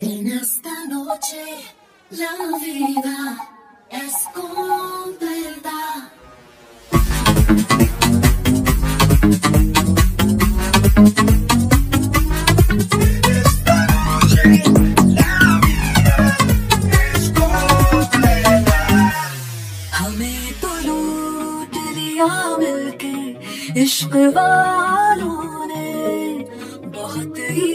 En esta noche la vida es completa. हमें तो लूट लिया मिलके इश्क वालों ने बहुत ही